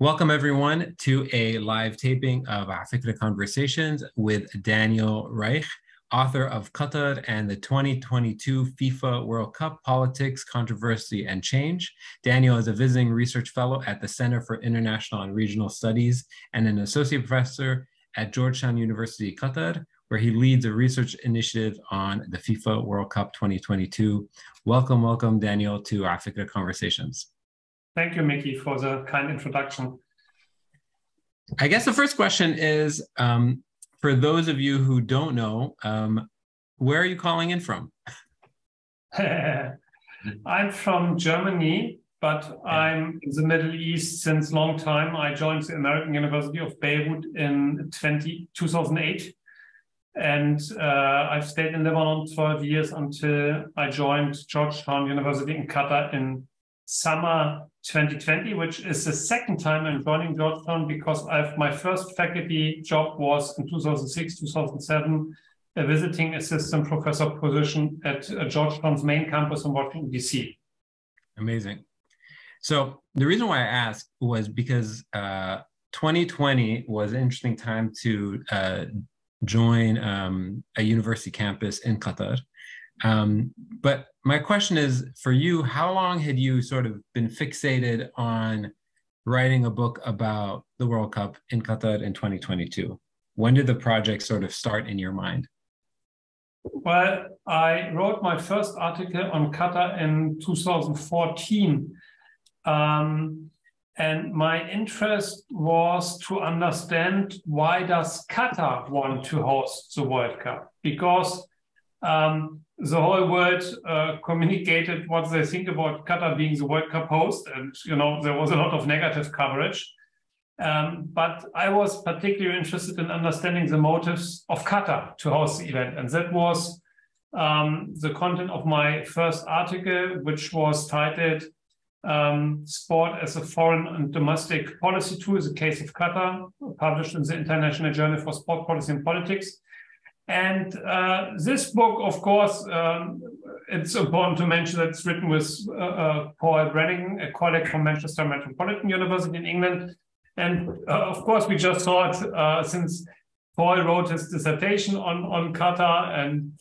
Welcome, everyone, to a live taping of Afikra Conversations with Danyel Reiche, author of Qatar and the 2022 FIFA World Cup Politics, Controversy, and Change. Danyel is a visiting research fellow at the Center for International and Regional Studies and an associate professor at Georgetown University, Qatar, where he leads a research initiative on the FIFA World Cup 2022. Welcome, welcome, Danyel, to Afikra Conversations. Thank you, Mickey, for the kind introduction. I guess the first question is um, for those of you who don't know, um, where are you calling in from? I'm from Germany, but I'm in the Middle East since long time. I joined the American University of Beirut in 20, 2008. And uh, I've stayed in Lebanon 12 years until I joined Georgetown University in Qatar in summer 2020, which is the second time I'm joining Georgetown because I've my first faculty job was in 2006, 2007, a visiting assistant professor position at uh, Georgetown's main campus in Washington, D.C. Amazing. So the reason why I asked was because uh, 2020 was an interesting time to uh, join um, a university campus in Qatar. Um, but my question is for you, how long had you sort of been fixated on writing a book about the World Cup in Qatar in 2022? When did the project sort of start in your mind? Well, I wrote my first article on Qatar in 2014. Um, and my interest was to understand why does Qatar want to host the World Cup? Because um, the whole world uh, communicated what they think about Qatar being the World Cup host, and you know there was a lot of negative coverage. Um, but I was particularly interested in understanding the motives of Qatar to host the event, and that was um, the content of my first article, which was titled um, "Sport as a Foreign and Domestic Policy Tool: The Case of Qatar," published in the International Journal for Sport Policy and Politics. And uh, this book, of course, um, it's important to mention that it's written with uh, uh, Paul Brannagan, a colleague from Manchester Metropolitan University in England. And uh, of course, we just thought uh, since Paul wrote his dissertation on, on Qatar and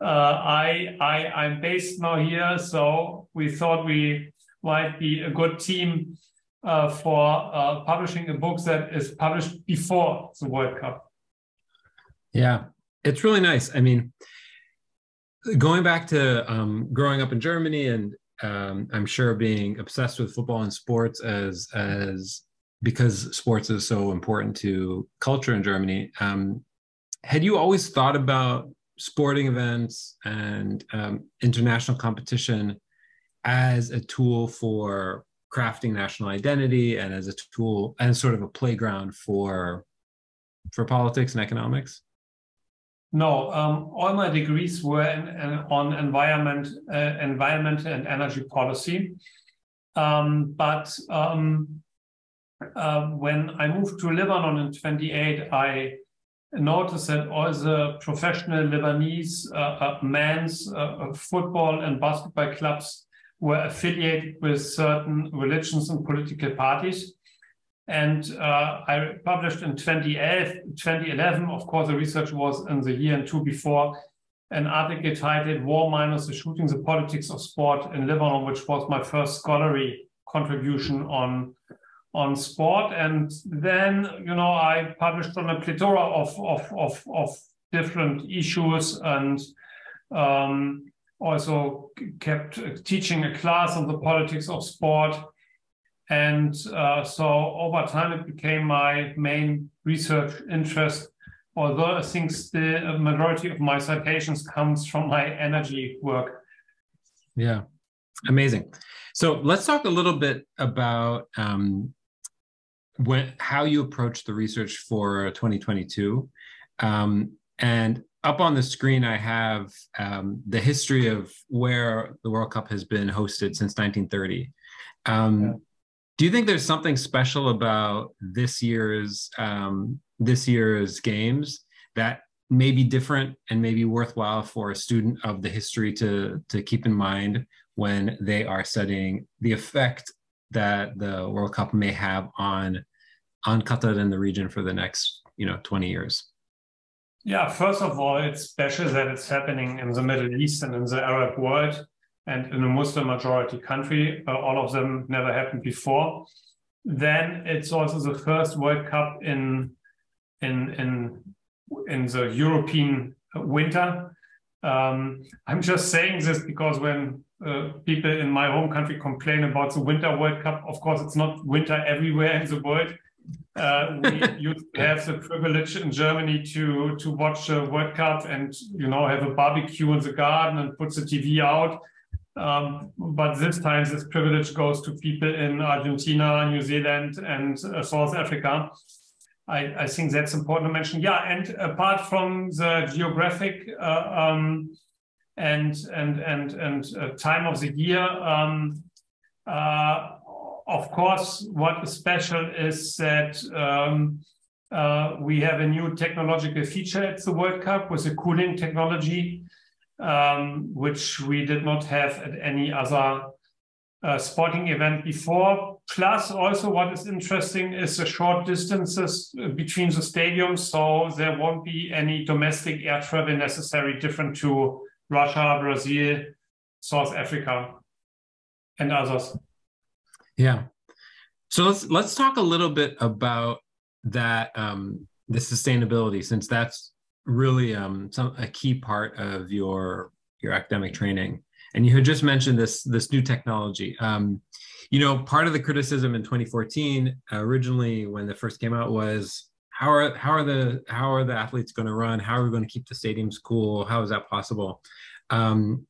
uh, I, I, I'm based now here, so we thought we might be a good team for publishing a book that is published before the World Cup. Yeah, it's really nice. I mean, going back to um, growing up in Germany, and um, I'm sure being obsessed with football and sports as as because sports is so important to culture in Germany. Um, had you always thought about sporting events and um, international competition as a tool for crafting national identity and as a tool and sort of a playground for for politics and economics? No, um, all my degrees were in, in, on environment, uh, environment and energy policy. Um, but um, uh, when I moved to Lebanon in 28, I noticed that all the professional Lebanese uh, uh men's uh, uh, football and basketball clubs were affiliated with certain religions and political parties. And uh, I published in 2011, 2011, of course, the research was in the year and two before, an article titled War Minus the Shooting, the Politics of Sport in Lebanon, which was my first scholarly contribution on, on sport. And then, you know, I published on a plethora of, of, of, of different issues and um, also kept teaching a class on the politics of sport and uh, so over time, it became my main research interest, although I think the majority of my citations comes from my energy work. Yeah, amazing. So let's talk a little bit about um, when, how you approach the research for 2022. Um, and up on the screen, I have um, the history of where the World Cup has been hosted since 1930. Um, yeah do you think there's something special about this year's um, this year's games that may be different and may be worthwhile for a student of the history to to keep in mind when they are studying the effect that the World Cup may have on on Qatar and the region for the next you know 20 years? Yeah, first of all, it's special that it's happening in the Middle East and in the Arab world and in a Muslim majority country. Uh, all of them never happened before. Then it's also the first World Cup in in in in the European winter. Um, I'm just saying this because when uh, people in my home country complain about the Winter World Cup, of course, it's not winter everywhere in the world. Uh, we used to have the privilege in Germany to to watch a World Cup and you know have a barbecue in the garden and put the TV out. Um, but this time, this privilege goes to people in Argentina, New Zealand, and uh, South Africa. I, I, think that's important to mention. Yeah, and apart from the geographic uh, um, and and and and uh, time of the year, um, uh, of course, what is special is that um, uh, we have a new technological feature at the World Cup with a cooling technology, which we did not have at any other uh, sporting event before. Plus, also what is interesting is the short distances uh, between the stadiums, so there won't be any domestic air travel necessary, different to Russia, Brazil, South Africa, and others. Yeah. So let's let's talk a little bit about that um, the sustainability, since that's really um, some a key part of your your academic training. And you had just mentioned this this new technology. Um, you know, part of the criticism in 2014, originally when it first came out, was how are how are the how are the athletes going to run? How are we going to keep the stadiums cool? How is that possible? Um,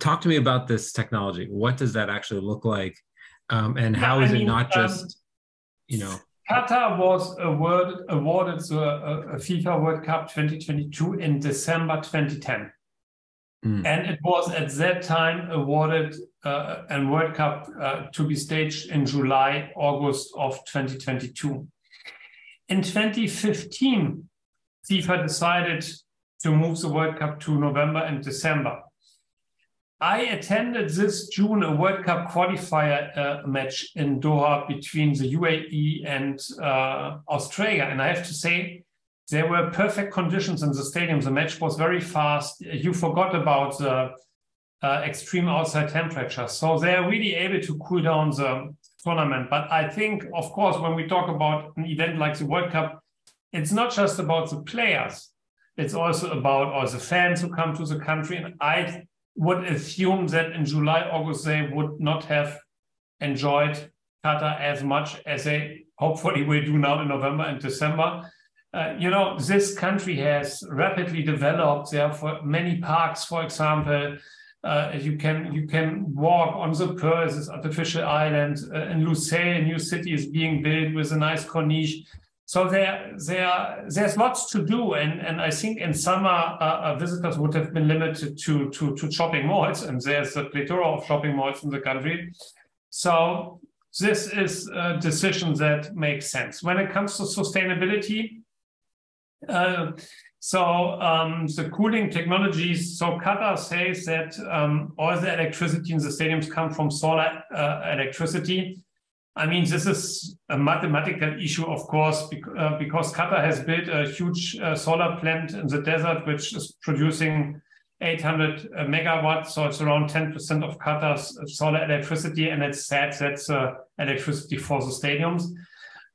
talk to me about this technology. What does that actually look like? Um, and how yeah, is mean, it not um, just, you know? Qatar was awarded, awarded the uh, FIFA World Cup 2022 in December 2010. Mm. And it was at that time awarded uh, a World Cup uh, to be staged in July, August of 2022. In 2015, FIFA decided to move the World Cup to November and December. I attended this June a World Cup qualifier uh, match in Doha between the UAE and uh, Australia. And I have to say, there were perfect conditions in the stadium. The match was very fast. You forgot about the uh, extreme outside temperature. So they're really able to cool down the tournament. But I think, of course, when we talk about an event like the World Cup, it's not just about the players. It's also about all the fans who come to the country. And I would assume that in July, August, they would not have enjoyed Qatar as much as they hopefully will do now in November and December. Uh, you know, this country has rapidly developed. There are many parks, for example. Uh, you can you can walk on the Pearl, this artificial island. Uh, in Lusail, a new city is being built with a nice corniche. So there, there, there's lots to do, and, and I think in summer uh, uh, visitors would have been limited to, to, to shopping malls, and there's a plethora of shopping malls in the country. So this is a decision that makes sense. When it comes to sustainability, uh, so um, the cooling technologies, so Qatar says that um, all the electricity in the stadiums come from solar uh, electricity. I mean, this is a mathematical issue, of course, uh, because Qatar has built a huge uh, solar plant in the desert, which is producing 800 uh, megawatts. So it's around 10% of Qatar's solar electricity. And it's said that's uh, electricity for the stadiums.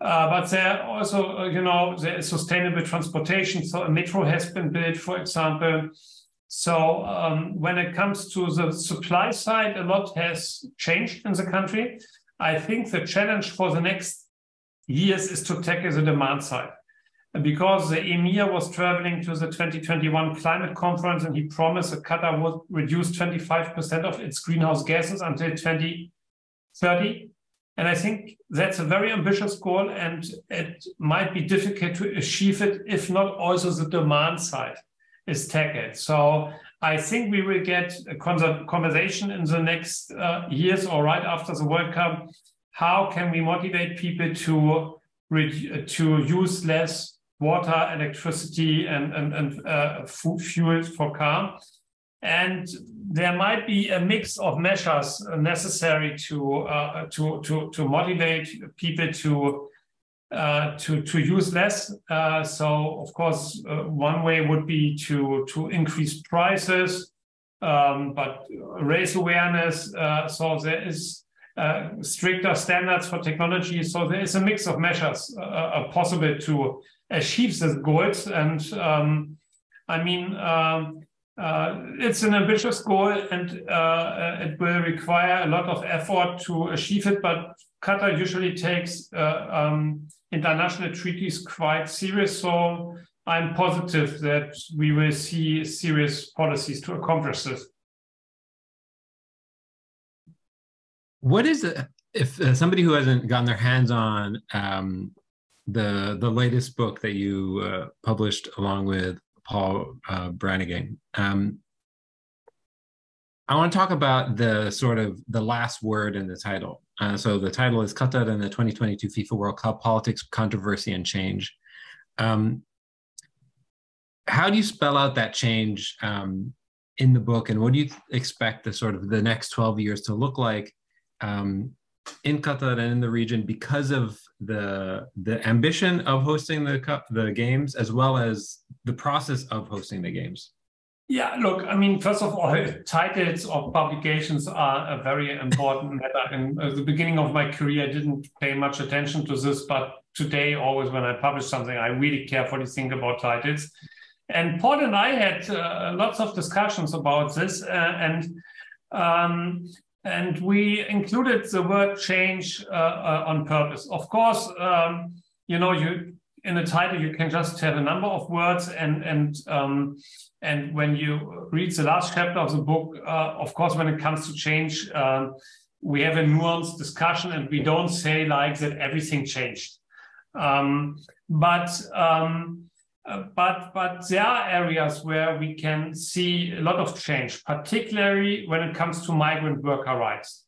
Uh, but there also, uh, you know, there is sustainable transportation. So a metro has been built, for example. So um, when it comes to the supply side, a lot has changed in the country. I think the challenge for the next years is to tackle the demand side. Because the emir was traveling to the 2021 climate conference and he promised that Qatar would reduce 25% of its greenhouse gases until 2030. And I think that's a very ambitious goal, and it might be difficult to achieve it if not also the demand side is tackled. So I think we will get a conversation in the next uh, years or right after the World Cup. How can we motivate people to to use less water, electricity, and and, and uh, fuel for car? and there might be a mix of measures necessary to uh, to to to motivate people to uh, to to use less. Uh, so of course, uh, one way would be to to increase prices, um, but raise awareness. Uh, so there is uh, stricter standards for technology. So there is a mix of measures possible to achieve these goals. And um, I mean. Um, it's an ambitious goal and it will require a lot of effort to achieve it, but Qatar usually takes uh, um, international treaties quite serious. So I'm positive that we will see serious policies to accomplish this. What is it, if uh, somebody who hasn't gotten their hands on um, the the latest book that you uh, published along with Paul uh, Brannagan. Um, I want to talk about the sort of the last word in the title. Uh, so the title is Qatar and the 2022 FIFA World Cup: Politics, Controversy, and Change. Um, how do you spell out that change um, in the book, and what do you expect the sort of the next 12 years to look like um, in Qatar and in the region because of the the ambition of hosting the cup, the games as well as the process of hosting the games? Yeah, look, I mean, first of all, titles of publications are a very important matter. And at the beginning of my career, I didn't pay much attention to this, but today, always when I publish something, I really carefully think about titles. And Paul and I had uh, lots of discussions about this, uh, and um, and we included the word change uh, uh, on purpose. Of course, um, you know, you in a title you can just have a number of words, and and um, and when you read the last chapter of the book, uh, of course, when it comes to change, uh, we have a nuanced discussion, and we don't say like that everything changed. Um, but um, uh, but but there are areas where we can see a lot of change, particularly when it comes to migrant worker rights.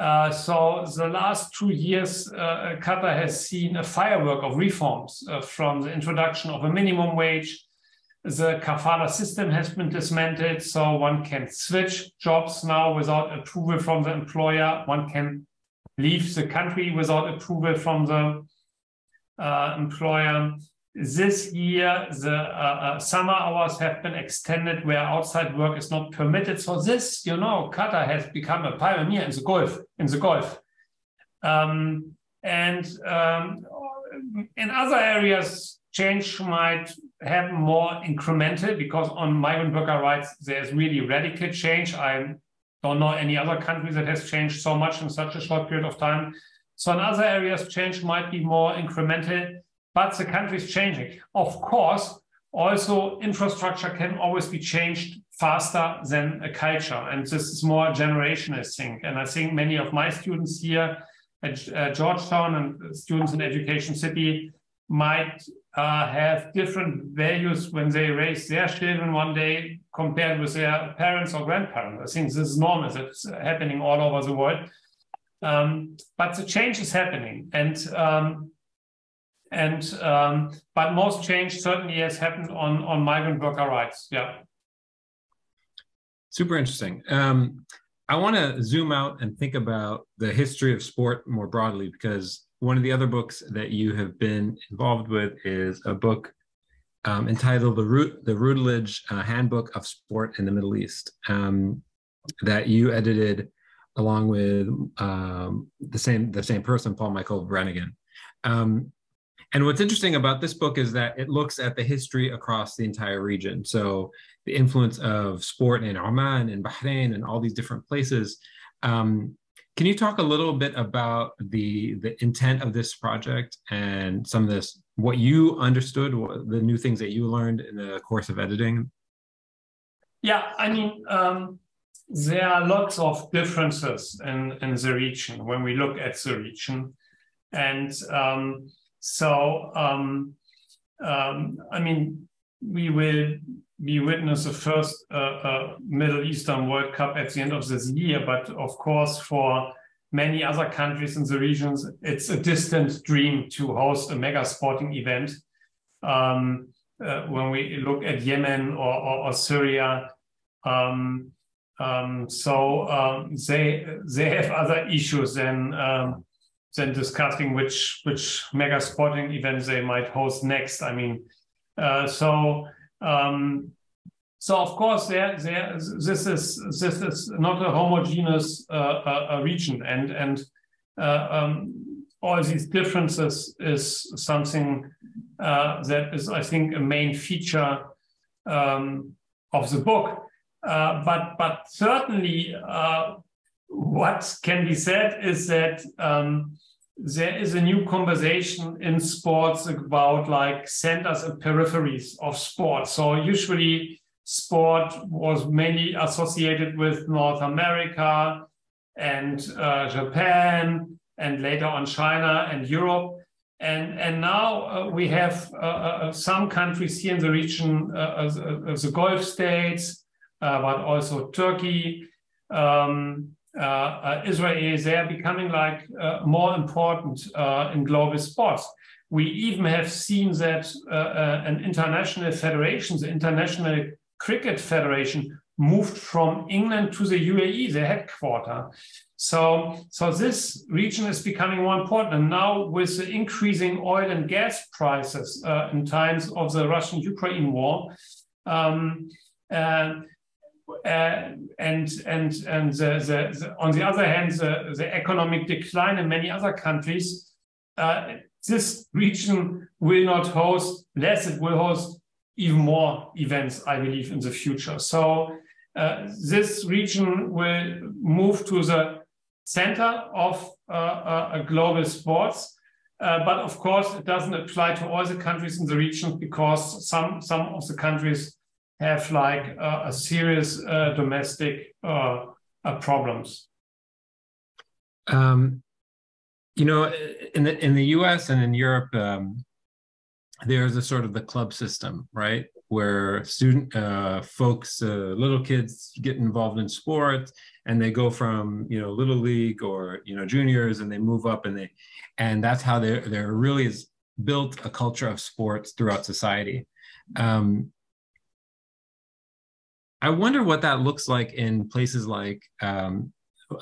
Uh, so the last two years, uh, Qatar has seen a firework of reforms uh, from the introduction of a minimum wage. The kafala system has been dismantled, so one can switch jobs now without approval from the employer. One can leave the country without approval from the uh, employer this year, the uh, uh, summer hours have been extended where outside work is not permitted. So this, you know, Qatar has become a pioneer in the Gulf. In the Gulf, um, and um, in other areas, change might happen more incremental because on migrant worker rights, there's really radical change. I don't know any other country that has changed so much in such a short period of time. So in other areas, change might be more incremental but the country is changing. Of course, also infrastructure can always be changed faster than a culture. And this is more a generational thing. And I think many of my students here at uh, Georgetown and students in Education City might uh, have different values when they raise their children one day compared with their parents or grandparents. I think this is normal. It's happening all over the world. Um, but the change is happening. And um, and um, but most change certainly has happened on on migrant worker rights. Yeah. Super interesting. Um, I want to zoom out and think about the history of sport more broadly because one of the other books that you have been involved with is a book um, entitled "The Root the Routledge uh, Handbook of Sport in the Middle East" um, that you edited along with um, the same the same person, Paul Michael Brannagan. And what's interesting about this book is that it looks at the history across the entire region. So the influence of sport in Oman and Bahrain and all these different places. Um, can you talk a little bit about the the intent of this project and some of this, what you understood, what, the new things that you learned in the course of editing? Yeah, I mean, um, there are lots of differences in, in the region when we look at the region. And um, so, um, um, I mean, we will be witness the first uh, uh, Middle Eastern World Cup at the end of this year. But of course, for many other countries in the regions, it's a distant dream to host a mega sporting event. Um, uh, when we look at Yemen or, or, or Syria, Um, um, so um, they they have other issues than than discussing which which mega sporting events they might host next. I mean, uh, so um, so of course there there this is this is not a homogeneous uh, region, and and uh, um, all these differences is something uh, that is I think a main feature um, of the book. Uh, but but certainly uh, what can be said is that um, there is a new conversation in sports about like centers and peripheries of sport. So usually sport was mainly associated with North America and uh, Japan and later on China and Europe. And, and now uh, we have uh, uh some countries here in the region, uh, the Gulf states, uh, but also Turkey, um, uh, uh, Israel, they are becoming like more important in global sports. We even have seen that an international federation, the International Cricket Federation, moved from England to the UAE, the headquarter. So, so this region is becoming more important. And now with the increasing oil and gas prices uh, in times of the Russian-Ukraine war, um, uh, uh, and and and the, the, the, on the other hand, the, the economic decline in many other countries, uh, this region will not host less; it will host even more events, I believe, in the future. So uh, this region will move to the center of uh, uh, global sports. Uh, but of course, it doesn't apply to all the countries in the region because some some of the countries have like a serious uh, domestic uh, uh, problems? Um, you know, in the in the U.S. and in Europe, um, there's a sort of the club system, right, where student uh, folks, uh, little kids, get involved in sport, and they go from you know little league or you know juniors, and they move up, and they, and that's how there there really is built a culture of sports throughout society. Um, I wonder what that looks like in places like um,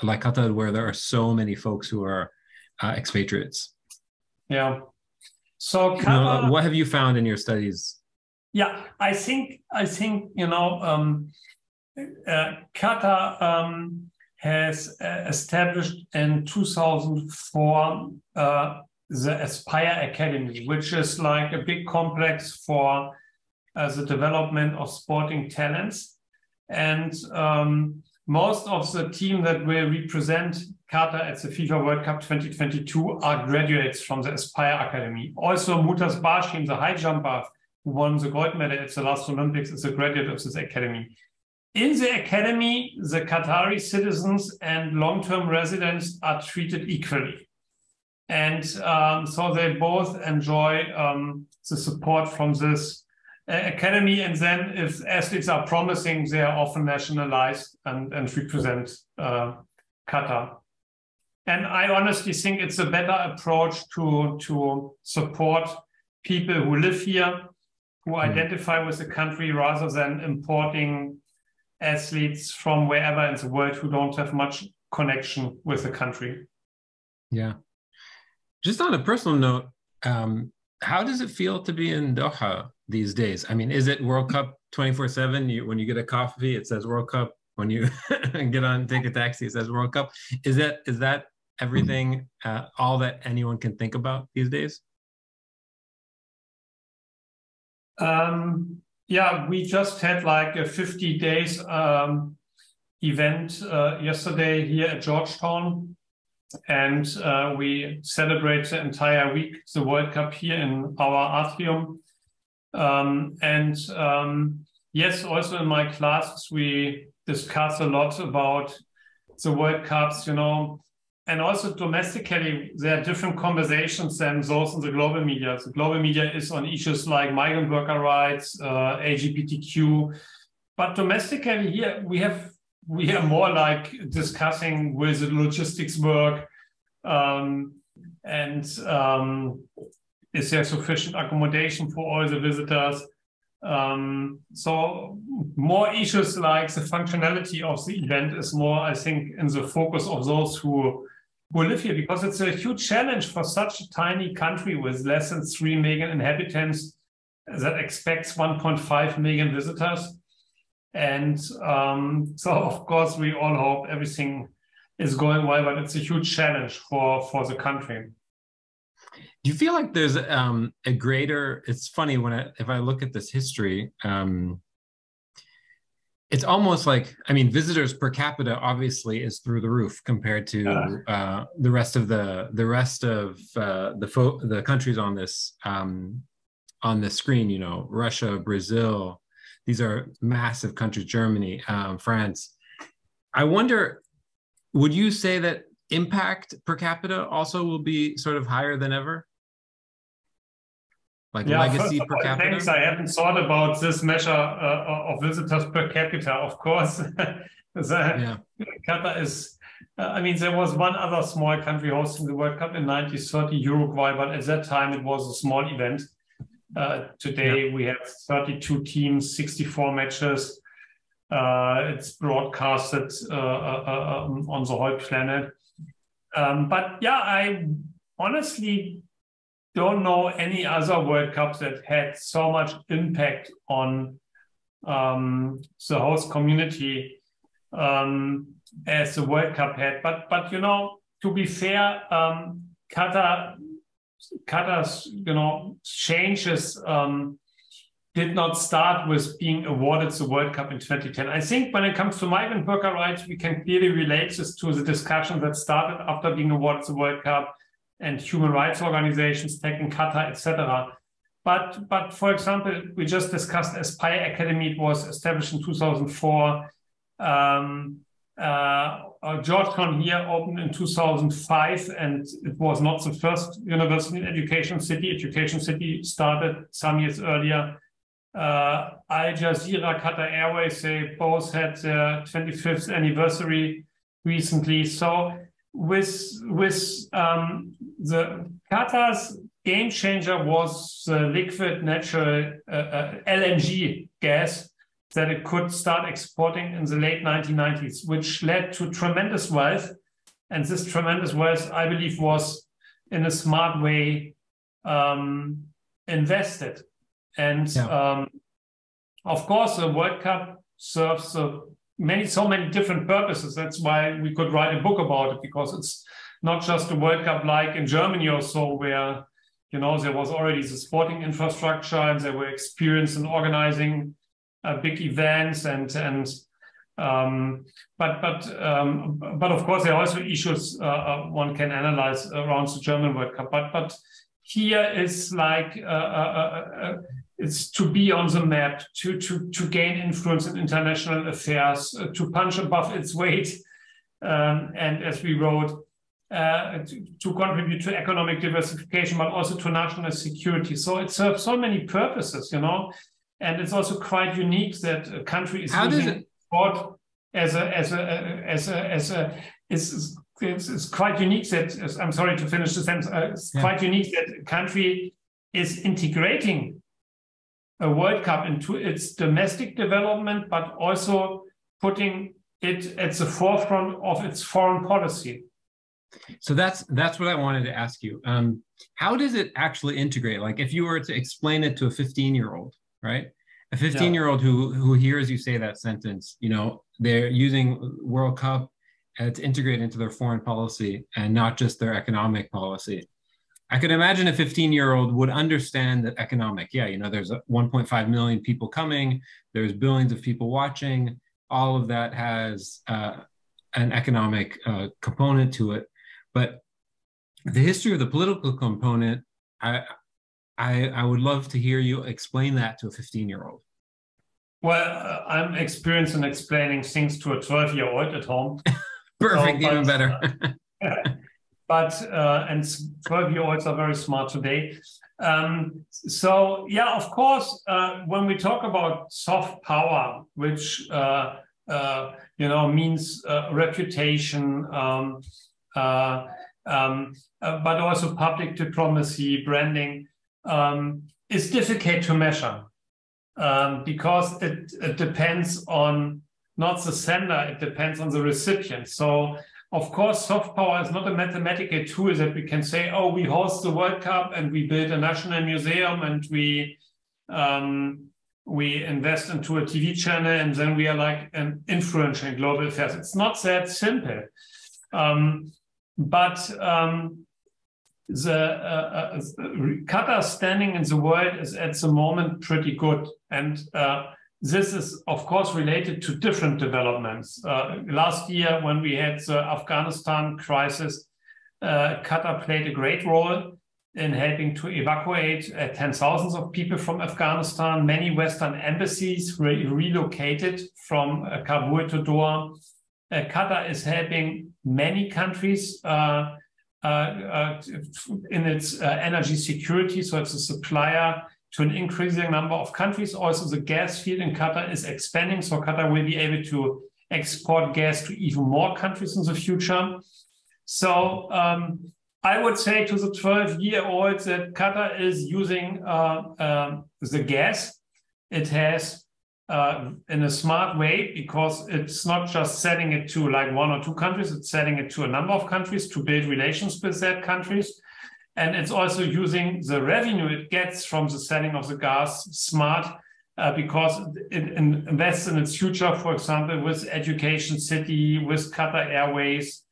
like Qatar, where there are so many folks who are uh, expatriates. Yeah. So, Qatar, what have you found in your studies? Yeah, I think I think you know um, uh, Qatar um, has uh, established in 2004 uh, the Aspire Academy, which is like a big complex for uh, the development of sporting talents. And um, most of the team that will represent Qatar at the FIFA World Cup 2022 are graduates from the Aspire Academy. Also, Mutaz Barshim, the high jumper who won the gold medal at the last Olympics, is a graduate of this academy. In the academy, the Qatari citizens and long-term residents are treated equally. And um, so they both enjoy um, the support from this academy, and then if athletes are promising, they are often nationalized and, and represent uh, Qatar. And I honestly think it's a better approach to, to support people who live here, who mm. identify with the country, rather than importing athletes from wherever in the world who don't have much connection with the country. Yeah. Just on a personal note, um, how does it feel to be in Doha these days? I mean, is it World Cup 24 7? You, when you get a coffee, it says World Cup. When you get on, take a taxi, it says World Cup. Is that is that everything, uh, all that anyone can think about these days? Um, yeah, we just had like a 50 days um, event uh, yesterday here at Georgetown and uh, we celebrate the entire week the World Cup here in our atrium. Um, and um, yes, also in my classes we discuss a lot about the World Cups, you know, and also domestically there are different conversations than those in the global media. The global media is on issues like migrant worker rights, uh, LGBTQ, but domestically here we have we are more like discussing with the logistics work um, and um, is there sufficient accommodation for all the visitors? Um, so more issues like the functionality of the event is more, I think, in the focus of those who who live here because it's a huge challenge for such a tiny country with less than three million inhabitants that expects 1.5 million visitors. And um, so, of course, we all hope everything is going well, but it's a huge challenge for for the country. Do you feel like there's um, a greater? It's funny when I, if I look at this history, um, it's almost like I mean, visitors per capita obviously is through the roof compared to uh, the rest of the the rest of uh, the fo- the countries on this um, on the screen. You know, Russia, Brazil, these are massive countries. Germany, um, France. I wonder, would you say that impact per capita also will be sort of higher than ever? Like yeah, legacy per capita? Thanks. I haven't thought about this measure uh, of visitors per capita, of course. the, yeah. Qatar is, uh, I mean, there was one other small country hosting the World Cup in 1930, Uruguay, but at that time it was a small event. Uh, today yeah. we have 32 teams, 64 matches. Uh, it's broadcasted uh, uh, um, on the whole planet. Um, but yeah, I honestly don't know any other World Cups that had so much impact on um, the host community um, as the World Cup had. But but you know, to be fair, um, Qatar Qatar's you know changes um, did not start with being awarded the World Cup in 2010. I think when it comes to migrant worker rights, we can clearly relate this to the discussion that started after being awarded the World Cup and human rights organizations, Tech in Qatar, etc. But, but for example, we just discussed Aspire Academy. It was established in 2004. Um, uh, Georgetown here opened in 2005, and it was not the first university in Education City. Education City started some years earlier. Uh, Al Jazeera, Qatar Airways, they both had their 25th anniversary recently. So with with um, the Qatar's game changer was the liquid natural uh, uh, LNG gas that it could start exporting in the late 1990s, which led to tremendous wealth. And this tremendous wealth, I believe, was in a smart way um, invested. And yeah. um, of course, the World Cup serves a many so many different purposes. That's why we could write a book about it because it's not just a World Cup like in Germany or so, where you know there was already the sporting infrastructure and they were experienced in organizing uh, big events and and um, but but um, but of course there are also issues uh, uh one can analyze around the German World Cup. But but here is like uh, uh, uh it's to be on the map, to, to, to gain influence in international affairs, uh, to punch above its weight. Um, and as we wrote, uh, to, to, contribute to economic diversification, but also to national security. So it serves so many purposes, you know. And it's also quite unique that a country is How using sport as a as a as a as a is it's, it's, quite unique that I'm sorry to finish the sentence. Uh, it's yeah. quite unique that a country is integrating a World Cup into its domestic development, but also putting it at the forefront of its foreign policy. So that's that's what I wanted to ask you. Um, how does it actually integrate? Like, if you were to explain it to a 15 year old, right? A 15 year old who who hears you say that sentence, you know, they're using World Cup uh, to integrate into their foreign policy and not just their economic policy. I could imagine a 15 year old would understand that economic. Yeah, you know, there's 1.5 million people coming, there's billions of people watching. All of that has uh, an economic uh, component to it. But the history of the political component, I, I, I would love to hear you explain that to a 15 year old. Well, uh, I'm experienced in explaining things to a 12 year old at home. Perfect, so, even better. but uh, and 12 year olds are very smart today. Um, so yeah, of course, uh, when we talk about soft power, which uh, uh you know means uh, reputation, um, uh, um, but also public diplomacy, branding, um, is difficult to measure. um, because it, it depends on not the sender, it depends on the recipient. So, of course, soft power is not a mathematical tool that we can say, oh, we host the World Cup and we build a national museum and we um, we invest into a TV channel and then we are like an influencer in global affairs. It's not that simple. Um, but um, the uh, uh, Qatar standing in the world is at the moment pretty good. And uh, this is, of course, related to different developments. Uh, last year, when we had the Afghanistan crisis, uh, Qatar played a great role in helping to evacuate uh, tens thousands of people from Afghanistan. Many Western embassies were relocated from uh, Kabul to Doha. Uh, Qatar is helping many countries uh, uh, uh, in its energy security. So it's a supplier to an increasing number of countries. Also, the gas field in Qatar is expanding. So Qatar will be able to export gas to even more countries in the future. So um, I would say to the 12 year olds that Qatar is using uh, uh, the gas. It has uh, in a smart way because it's not just setting it to like one or two countries, it's setting it to a number of countries to build relations with that countries. And it's also using the revenue it gets from the selling of the gas smart uh, because it invests in its future, for example, with Education City, with Qatar Airways.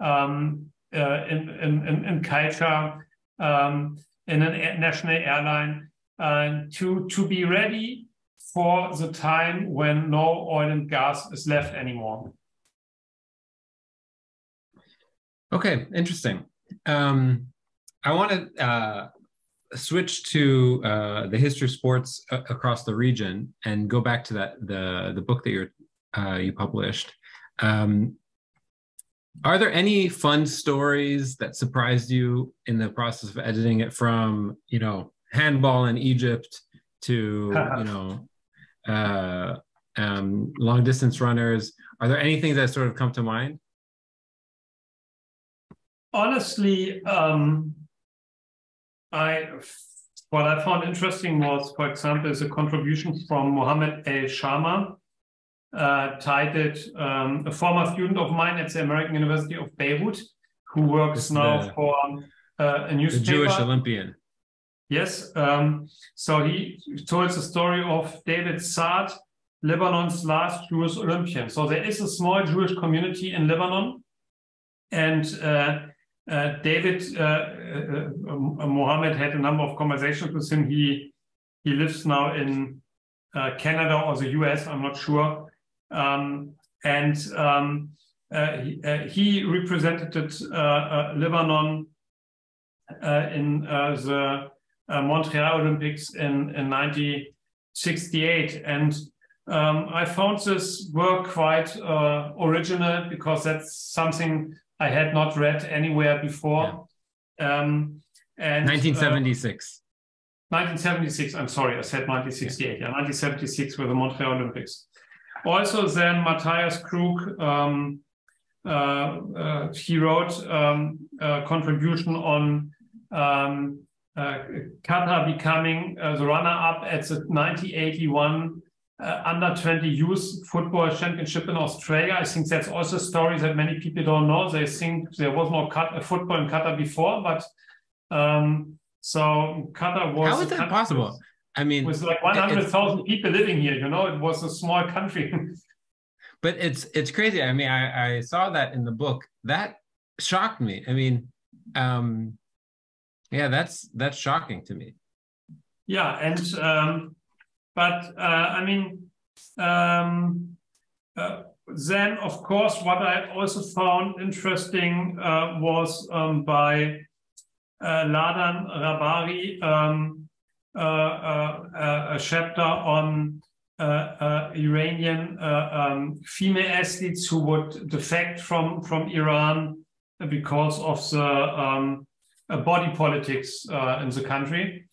Um, uh, in, in, in culture, um, in a national airline, uh, to, to be ready for the time when no oil and gas is left anymore. Okay, interesting. Um, I want to uh, switch to uh, the history of sports a- across the region and go back to that the the book that you uh, you published. Um, are there any fun stories that surprised you in the process of editing it from, you know, handball in Egypt to, you know, uh, um, long distance runners? Are there anything that sort of come to mind? Honestly, um, I what I found interesting was, for example, is a contribution from Mohammed El Shama, uh, titled um, a former student of mine at the American University of Beirut, who works now the, for uh, a newspaper. The Jewish Olympian. Yes. Um, so he told the story of David Saad, Lebanon's last Jewish Olympian. So there is a small Jewish community in Lebanon, and uh, uh, David uh, uh, uh, Mohammed had a number of conversations with him. He he lives now in Canada or the US. I'm not sure. Um, and um, uh, he, uh, he, represented uh, Lebanon in the Montreal Olympics in, in 1968. And um, I found this work quite original because that's something I had not read anywhere before. Yeah. Um, and 1976. Uh, 1976. I'm sorry, I said 1968. Yeah, yeah 1976 with the Montreal Olympics. Also, then Matthias Krug, um, uh, uh, he wrote um, a contribution on um, uh, Qatar becoming uh, the runner-up at the 1981 uh, under 20 youth football championship in Australia. I think that's also a story that many people don't know. They think there was no cut, football in Qatar before, but um, so Qatar was. How is that possible? I mean, with like 100,000 people living here, you know, it was a small country. but it's it's crazy. I mean, I, I saw that in the book. That shocked me. I mean, um, yeah, that's that's shocking to me. Yeah, and um, but uh, I mean, um, uh, then of course, what I also found interesting uh, was um, by uh, Ladan Rahbari. Um, uh, uh, a chapter on Iranian um, female athletes who would defect from from Iran because of the um, body politics in the country.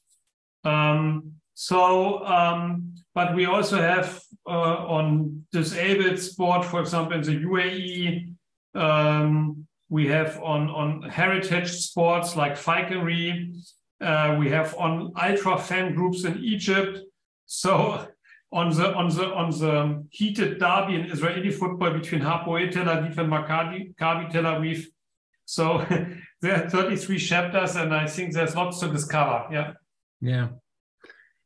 Um, so, um, but we also have uh, on disabled sport, for example, in the UAE, um, we have on, on heritage sports like falconry, uh, we have on ultra fan groups in Egypt. So on the on the on the heated derby in Israeli football between Hapoel Tel Aviv and Maccabi Tel Aviv. So there are 33 chapters, and I think there's lots to discover. Yeah. Yeah.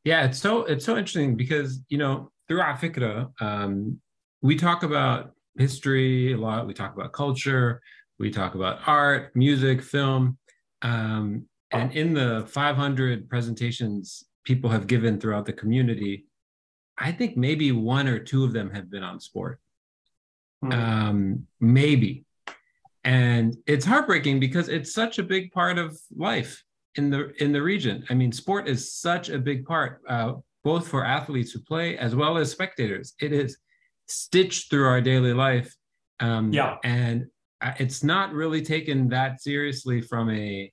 Yeah, it's so it's so interesting because you know through Afikra, um, we talk about history a lot. We talk about culture. We talk about art, music, film, um, and in the 500 presentations people have given throughout the community, I think maybe one or two of them have been on sport. Mm. Um, maybe. And it's heartbreaking because it's such a big part of life in the in the region. I mean, sport is such a big part, uh, both for athletes who play as well as spectators. It is stitched through our daily life. Um, yeah, and it's not really taken that seriously from a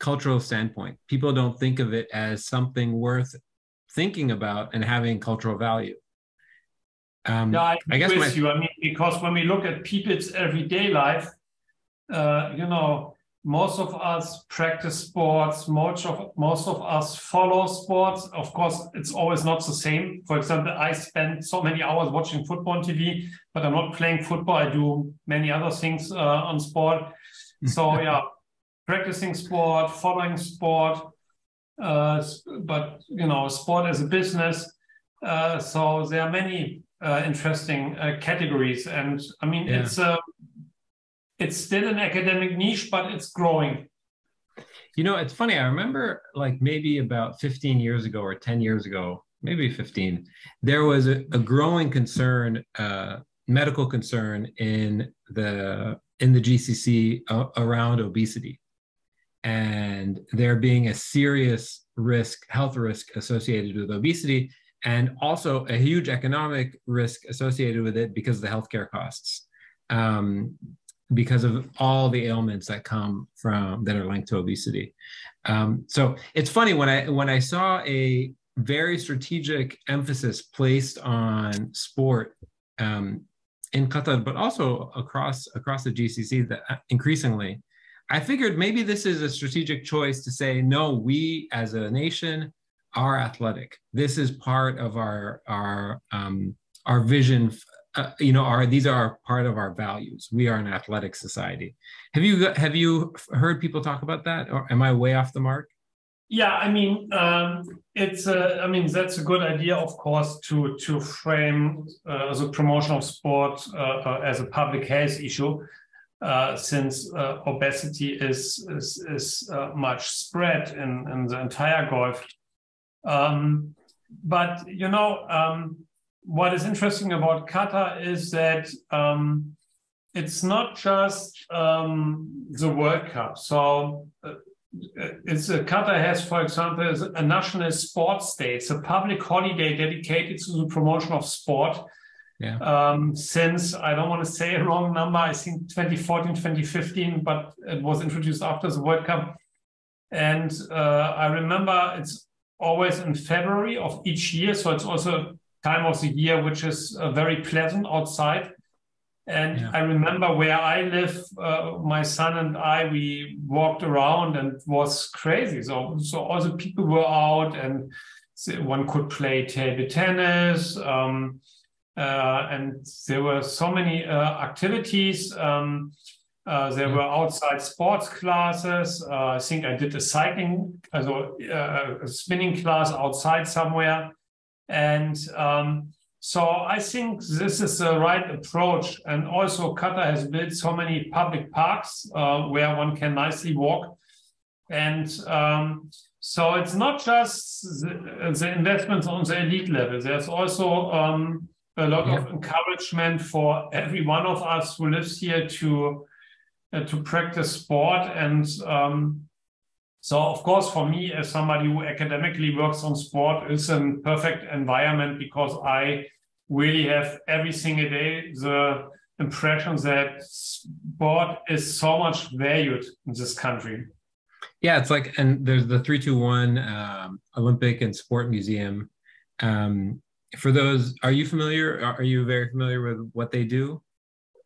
cultural standpoint. People don't think of it as something worth thinking about and having cultural value. Um, yeah, I, I guess with my... you. I mean, because when we look at people's everyday life, uh, you know, most of us practice sports. Most of most of us follow sports. Of course, it's always not the same. For example, I spend so many hours watching football on TV, but I'm not playing football. I do many other things uh, on sport. So yeah, practicing sport, following sport, uh, but you know, sport as a business. Uh, so there are many uh, interesting uh, categories, and I mean, yeah. it's uh, it's still an academic niche, but it's growing. You know, it's funny. I remember like maybe about 15 years ago or 10 years ago, maybe 15, there was a, a growing concern, uh, medical concern in the in the GCC around obesity and there being a serious risk, health risk associated with obesity, and also a huge economic risk associated with it because of the healthcare costs, um, because of all the ailments that come from that are linked to obesity. Um, so it's funny when I when I saw a very strategic emphasis placed on sport um, in Qatar, but also across across the GCC, that increasingly I figured maybe this is a strategic choice to say, no, we as a nation are athletic. This is part of our our um, our vision. Uh, you know, are these are part of our values. We are an athletic society. Have you have you heard people talk about that, or am I way off the mark? Yeah, I mean, um, it's a, I mean that's a good idea, of course, to to frame uh, the promotion of sport uh, uh as a public health issue. Uh, since uh, obesity is is, is uh, much spread in, in the entire Gulf. Um, but you know um, what is interesting about Qatar is that um, it's not just um, the World Cup. So uh, it's uh, Qatar has, for example, a national sports day. It's a public holiday dedicated to the promotion of sport yeah. Um, since I don't want to say a wrong number, I think 2014, 2015, but it was introduced after the World Cup. And uh, I remember it's always in February of each year. So it's also time of the year which is uh, very pleasant outside. And yeah. I remember where I live, uh, my son and I, we walked around and it was crazy. So, so all the people were out and one could play table tennis. Um, uh, and there were so many uh, activities. Um, uh, there were outside sports classes. I think I did a cycling, also, a spinning class outside somewhere. And um, so I think this is the right approach. And also, Qatar has built so many public parks uh, where one can nicely walk. And um, so it's not just the, the, investments on the elite level. There's also um, a lot yeah. of encouragement for every one of us who lives here to uh, to practice sport and um, so of course for me as somebody who academically works on sport it's a perfect environment because i really have every single day the impression that sport is so much valued in this country yeah it's like and there's the 321 um, olympic and sport museum um, for those, are you familiar? Are you very familiar with what they do?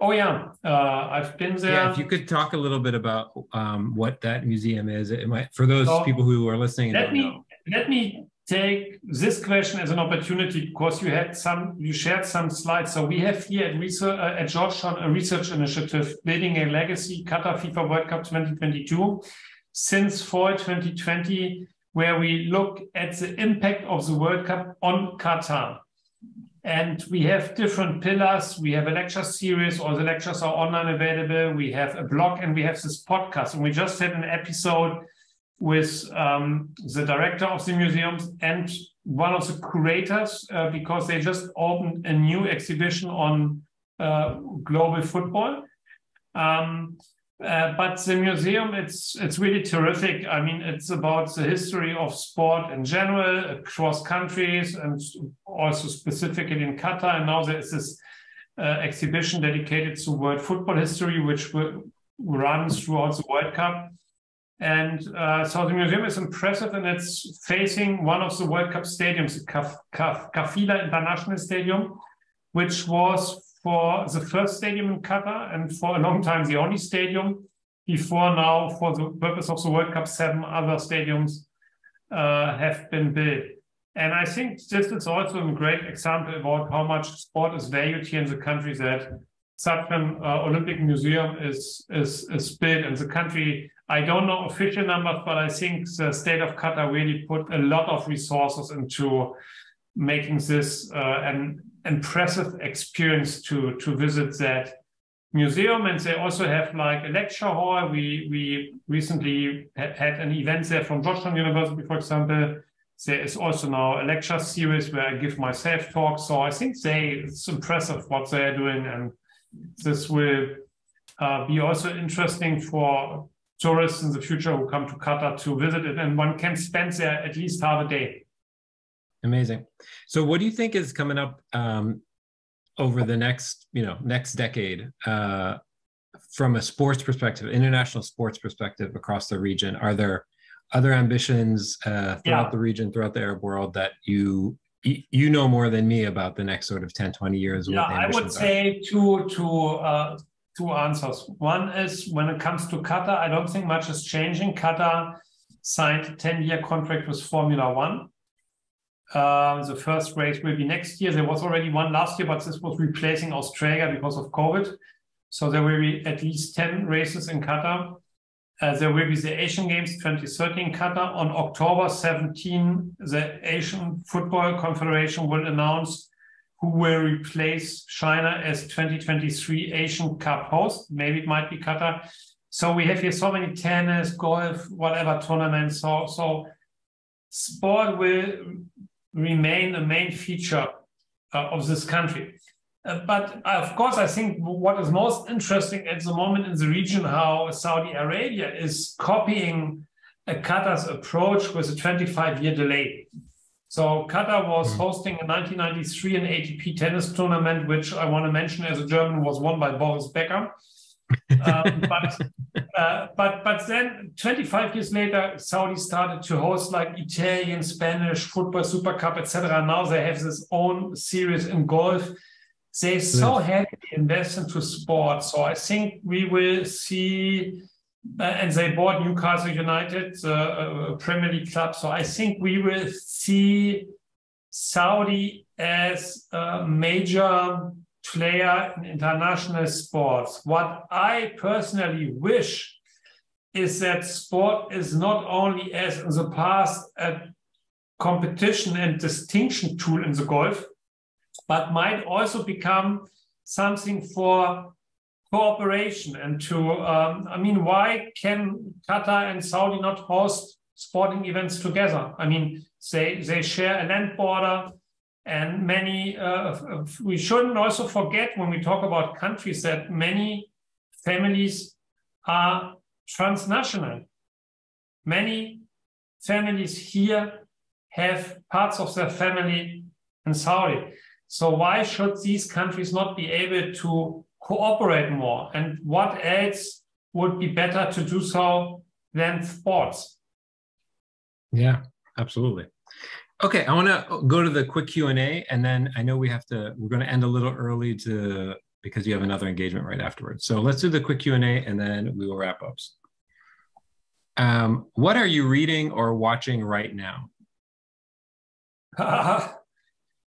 Oh yeah, uh, I've been there. Yeah, if you could talk a little bit about um, what that museum is, it might for those so people who are listening. let me know. let me take this question as an opportunity because you had some, you shared some slides. So we have here at, research, uh, at Georgetown a research initiative building a legacy Qatar FIFA World Cup 2022 since fall 2020, where we look at the impact of the World Cup on Qatar. And we have different pillars. We have a lecture series, all the lectures are online available. We have a blog and we have this podcast. And we just had an episode with um, the director of the museums and one of the curators uh, because they just opened a new exhibition on uh, global football. Um, uh, but the museum, it's it's really terrific. I mean, it's about the history of sport in general across countries and also specifically in Qatar. And now there is this uh, exhibition dedicated to world football history, which runs throughout the World Cup. And uh, so the museum is impressive and it's facing one of the World Cup stadiums, Kaf, Kaf, Khalifa International Stadium, which was for the first stadium in Qatar and for a long time the only stadium. Before now, for the purpose of the World Cup, seven other stadiums uh, have been built. And I think this is also a great example about how much sport is valued here in the country that such an uh, Olympic museum is, is, is built in the country I don't know official numbers, but I think the state of Qatar really put a lot of resources into making this uh, an impressive experience to to visit that museum. And they also have like a lecture hall. We we recently had an event there from Georgetown University, for example. There is also now a lecture series where I give myself talks. So I think they it's impressive what they are doing, and this will uh, be also interesting for tourists in the future who come to Qatar to visit it, and one can spend there at least half a day. Amazing. So, what do you think is coming up um, over the next, you know, next decade uh, from a sports perspective, international sports perspective across the region? Are there other ambitions uh, throughout yeah. the region, throughout the Arab world that you you know more than me about the next sort of 10 20 years yeah i would say to to uh, two answers. One is when it comes to Qatar, I don't think much is changing. Qatar signed a 10 year contract with Formula One. Uh, the first race will be next year. There was already one last year, but this was replacing Australia because of COVID. So there will be at least 10 races in Qatar. Uh, there will be the Asian Games 2013 Qatar. On October 17, the Asian Football Confederation will announce who will replace China as 2023 Asian Cup host. Maybe it might be Qatar. So we have here so many tennis, golf, whatever tournaments. So, so sport will remain a main feature uh, of this country. Uh, but uh, of course, I think what is most interesting at the moment in the region, how Saudi Arabia is copying a Qatar's approach with a 25 year delay. So Qatar was mm. hosting in 1993 an ATP tennis tournament, which I want to mention as a German was won by Boris Becker. Um, but uh, but but then 25 years later, Saudi started to host like Italian, Spanish football, Super Cup, etc. Now they have this own series in golf. They so heavily invest into sport, so I think we will see uh, and they bought Newcastle United, uh, a Premier League club. So I think we will see Saudi as a major player in international sports. What I personally wish is that sport is not only as in the past a competition and distinction tool in the golf, but might also become something for cooperation and to, um, I mean, why can Qatar and Saudi not host sporting events together? I mean, they, they share a land border and many, uh, we shouldn't also forget when we talk about countries that many families are transnational. Many families here have parts of their family in Saudi. So why should these countries not be able to cooperate more. And what else would be better to do so than sports? Yeah, absolutely. Okay, I want to go to the quick Q and A, and then I know we have to. We're going to end a little early to because you have another engagement right afterwards. So let's do the quick Q and A, and then we will wrap up. Um, what are you reading or watching right now?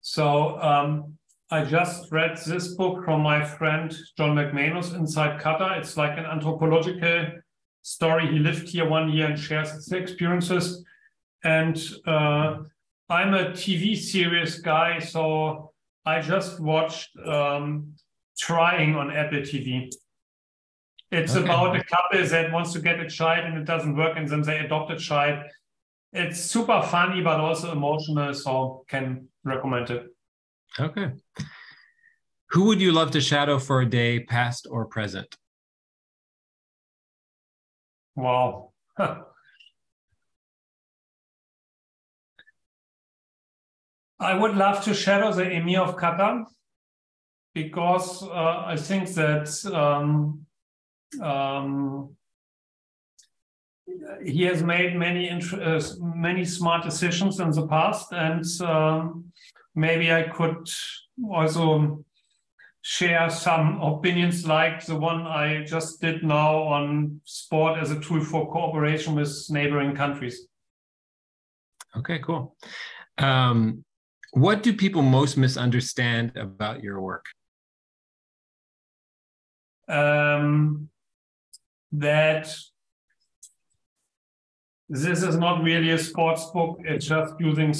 so um, I just read this book from my friend John McManus, Inside Qatar. It's like an anthropological story. He lived here one year and shares his experiences. And uh, I'm a TV series guy, so I just watched um, Trying on Apple TV. It's okay. about a couple that wants to get a child and it doesn't work, and then they adopt a child. It's super funny, but also emotional, so can recommend it. Okay. Who would you love to shadow for a day, past or present? Wow. I would love to shadow the Emir of Qatar because uh, I think that um, um, he has made many uh, many smart decisions in the past, and um, maybe I could also share some opinions like the one I just did now on sport as a tool for cooperation with neighboring countries. Okay, cool. Um, what do people most misunderstand about your work? Um, that this is not really a sports book. It's just using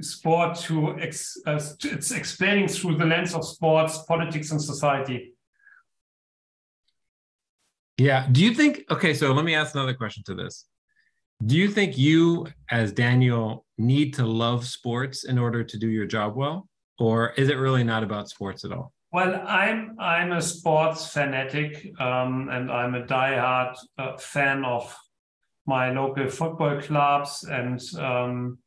sport to ex, uh, it's explaining through the lens of sports, politics, and society. Yeah. Do you think? Okay, so let me ask another question to this. Do you think you, as Danyel, need to love sports in order to do your job well, or is it really not about sports at all? Well, I'm I'm a sports fanatic, um, and I'm a diehard uh, fan of my local football clubs, and um,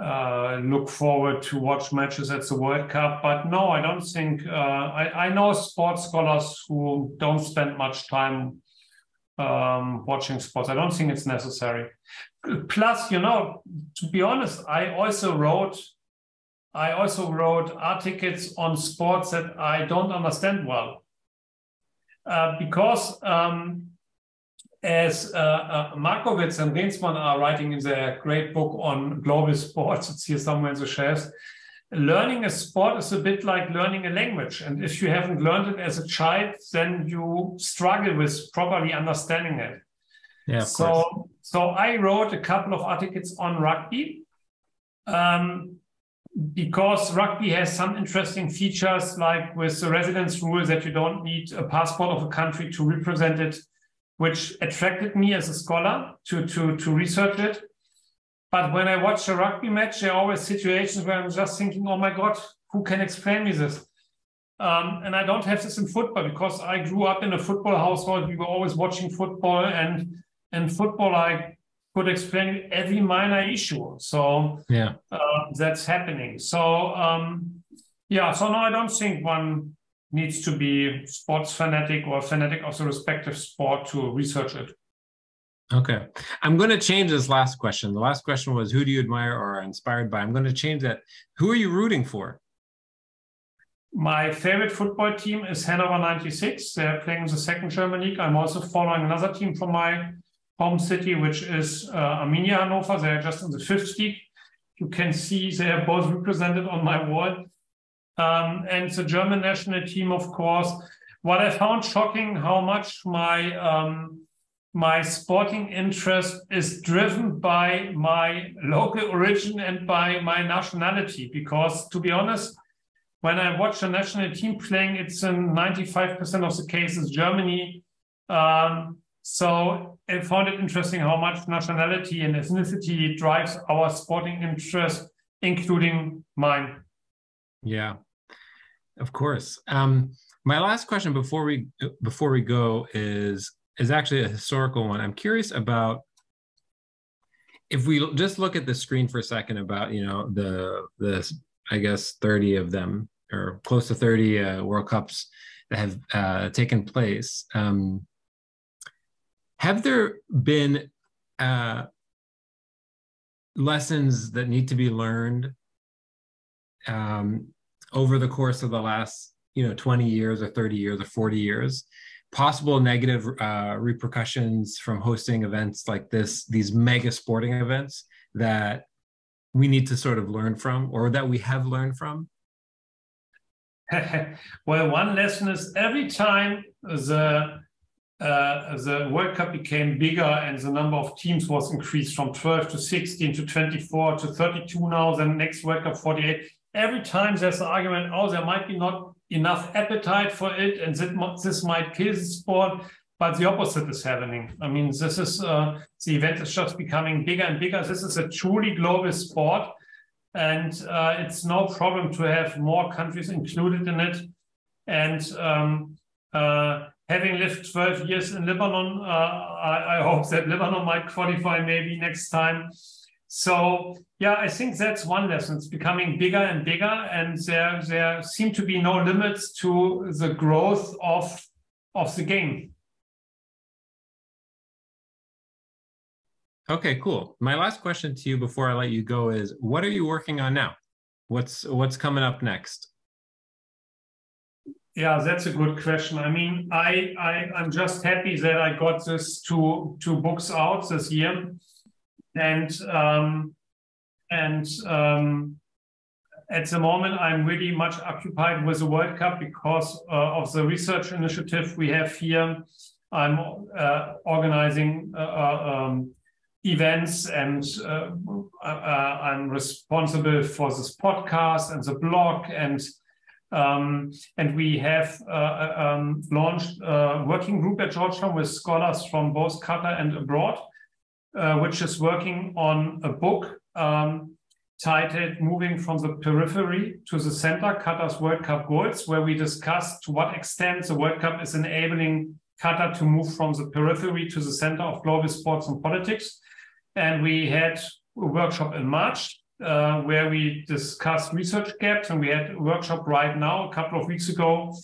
uh, look forward to watch matches at the World Cup. But no, I don't think uh, I, I know sports scholars who don't spend much time um, watching sports. I don't think it's necessary. Plus, you know, to be honest, I also wrote I also wrote articles on sports that I don't understand well. Uh, because um, as uh, uh, Markovits and Rensmann are writing in their great book on global sports, it's here somewhere in the shelves, learning a sport is a bit like learning a language. And if you haven't learned it as a child, then you struggle with properly understanding it. Yeah, so, so I wrote a couple of articles on rugby. Um, because rugby has some interesting features, like with the residence rule, that you don't need a passport of a country to represent it which attracted me as a scholar to, to, to research it. But when I watch a rugby match, there are always situations where I'm just thinking, oh my God, who can explain me this? Um, and I don't have this in football because I grew up in a football household. We were always watching football, and in football, I could explain every minor issue. So yeah, uh, that's happening. So um, yeah, so no, I don't think one needs to be sports fanatic or fanatic of the respective sport to research it. Okay. I'm going to change this last question. The last question was who do you admire or are inspired by? I'm going to change that. Who are you rooting for? My favorite football team is Hannover 96. They're playing in the second German league. I'm also following another team from my home city, which is uh, Arminia Hannover. They're just in the fifth league. You can see they are both represented on my wall um, and the German national team, of course. What I found shocking how much my um, my sporting interest is driven by my local origin and by my nationality. Because to be honest, when I watch a national team playing, it's in 95% of the cases Germany. Um, so I found it interesting how much nationality and ethnicity drives our sporting interest, including mine. Yeah, of course. Um, my last question before we before we go is is actually a historical one. I'm curious about if we just look at the screen for a second about you know the the I guess 30 of them or close to 30 uh, World Cups that have uh, taken place. Um, have there been uh, lessons that need to be learned um, over the course of the last you know 20 years or 30 years or 40 years possible negative uh, repercussions from hosting events like this these mega sporting events that we need to sort of learn from or that we have learned from? well, one lesson is every time the uh, the World Cup became bigger and the number of teams was increased from 12 to 16 to 24 to 32 now, then next World Cup 48. Every time there's an argument, oh, there might be not enough appetite for it and this might kill the sport, but the opposite is happening. I mean, this is, uh, the event is just becoming bigger and bigger. This is a truly global sport and uh, it's no problem to have more countries included in it. And um, uh, having lived 12 years in Lebanon, uh, I, I, hope that Lebanon might qualify maybe next time. So yeah, I think that's one lesson. It's becoming bigger and bigger, and there there seem to be no limits to the growth of of the game. Okay, cool. My last question to you before I let you go is what are you working on now? What's what's coming up next? Yeah, that's a good question. I mean, I, I I'm just happy that I got this two two books out this year, and um, and um, at the moment I'm really much occupied with the World Cup because uh, of the research initiative we have here. I'm uh, organizing uh, uh um, events and uh, uh, I'm responsible for this podcast and the blog and um, and we have um, launched a working group at Georgetown with scholars from both Qatar and abroad, uh, which is working on a book um, titled Moving from the Periphery to the Center, Qatar's World Cup Goals, where we discuss to what extent the World Cup is enabling Qatar to move from the periphery to the center of global sports and politics. And we had a workshop in March uh, where we discussed research gaps. And we had a workshop right now, a couple of weeks ago,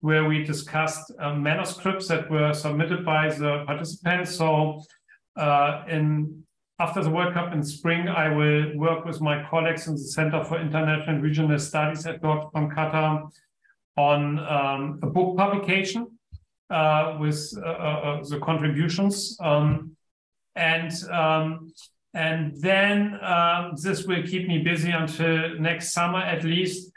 where we discussed uh, manuscripts that were submitted by the participants. So uh, in after the World Cup in spring, I will work with my colleagues in the Center for International and Regional Studies at Georgetown Qatar on um, a book publication uh, with uh, uh, the contributions. Um, and um, and then um, this will keep me busy until next summer at least.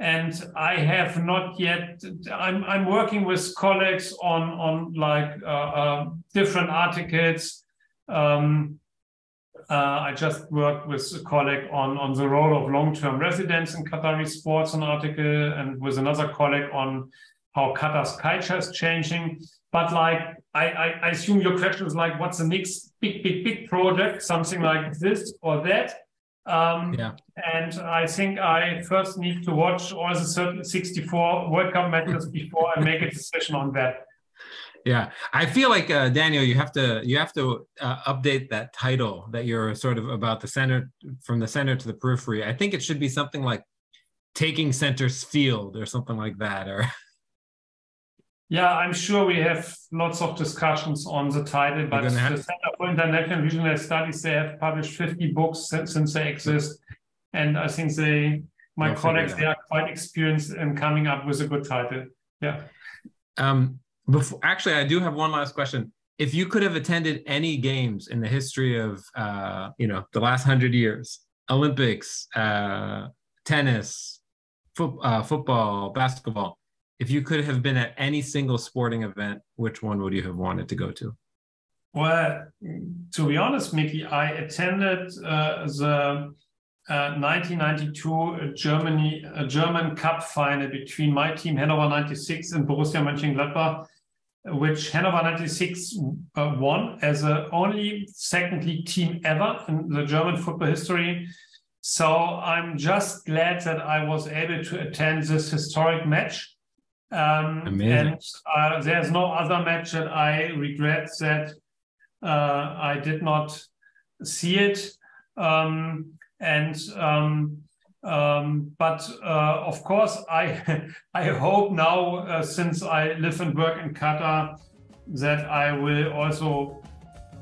And I have not yet. I'm I'm working with colleagues on on like uh, uh, different articles. Um, uh, I just worked with a colleague on on the role of long-term residents in Qatari sports, an article, and with another colleague on how Qatar's culture is changing. But like, I, I, I assume your question is like, what's the next big, big, big project? Something like this or that. Um, yeah. And I think I first need to watch all the 64 World Cup matches before I make a decision on that. Yeah, I feel like uh, Danyel, you have to you have to uh, update that title that you're sort of about the center from the center to the periphery. I think it should be something like taking center's field or something like that, or Yeah, I'm sure we have lots of discussions on the title, but the Center for International Regional Studies, they have published 50 books since they exist. And I think they, my colleagues, they are quite experienced in coming up with a good title. Yeah. Um, before, actually, I do have one last question. If you could have attended any games in the history of, uh, you know, the last hundred years, Olympics, uh, tennis, fo- uh, football, basketball, if you could have been at any single sporting event, which one would you have wanted to go to? Well, to be honest, Mikey, I attended uh, the uh, 1992 Germany a German Cup final between my team Hannover 96 and Borussia Mönchengladbach, which Hannover 96 uh, won as the only second league team ever in the German football history. So I'm just glad that I was able to attend this historic match. Um, Amazing. And uh, there's no other match that I regret that uh, I did not see it. Um, and um, um but uh, of course, I I hope now, uh, since I live and work in Qatar, that I will also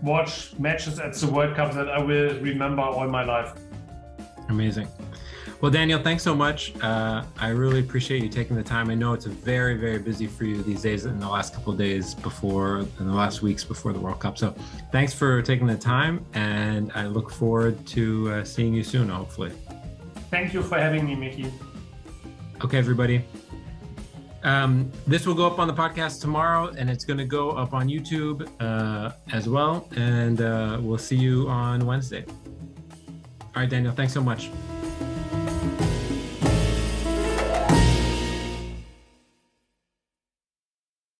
watch matches at the World Cup that I will remember all my life. Amazing. Well, Danyel, thanks so much. Uh, I really appreciate you taking the time. I know it's very, very busy for you these days in the last couple of days before, in the last weeks before the World Cup. So thanks for taking the time, and I look forward to uh, seeing you soon, hopefully. Thank you for having me, Mikey. Okay, everybody. Um, this will go up on the podcast tomorrow, and it's going to go up on YouTube uh, as well. And uh, we'll see you on Wednesday. All right, Danyel, thanks so much.